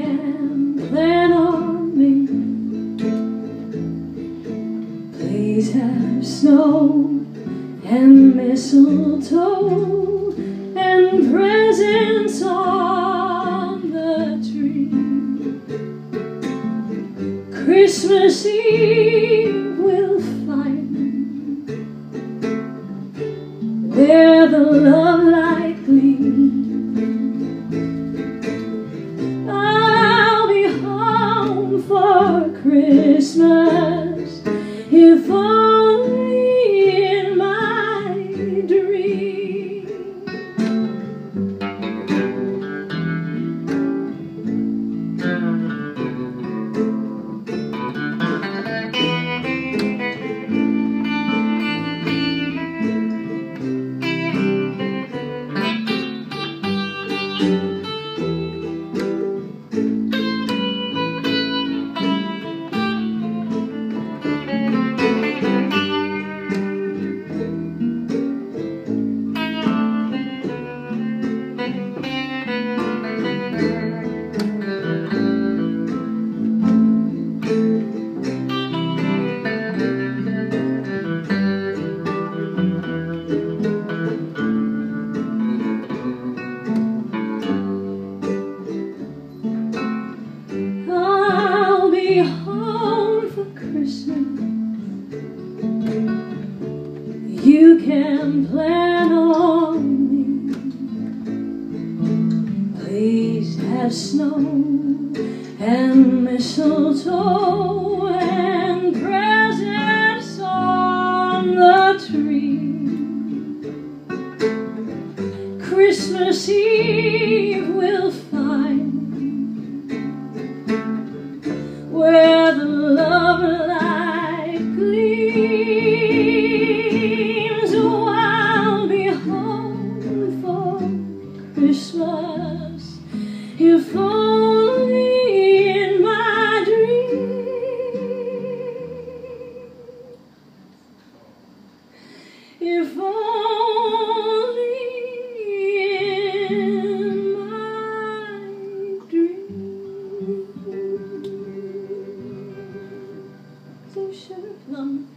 plan on me. Please have snow and mistletoe and presents on the tree. Christmas Eve will find me where the love light for for Christmas. You can plan on me. Please have snow and mistletoe and presents on the tree. Christmas Eve will find where Christmas. If only in my dream. If only in my dream. So should have known